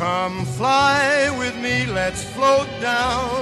Come fly with me, let's float down.